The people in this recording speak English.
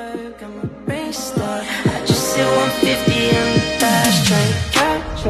I'm just hit 150 on the dash, trying to catch